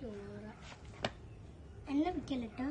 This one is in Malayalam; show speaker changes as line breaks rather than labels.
ചോറ് എണ്ണ വെക്കല്ലോ